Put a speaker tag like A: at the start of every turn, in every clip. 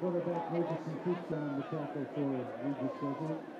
A: Quarterback Ferguson keeps on the tackle for Regis Jesuit.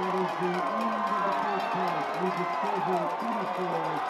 A: That is the end of the first half. We discover 24.